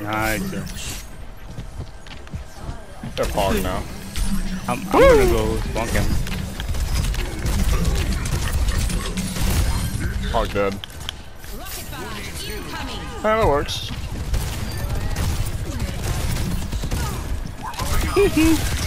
Nice. They're fog now. I'm, I'm gonna go spunk him. Hog dead. Yeah, that works.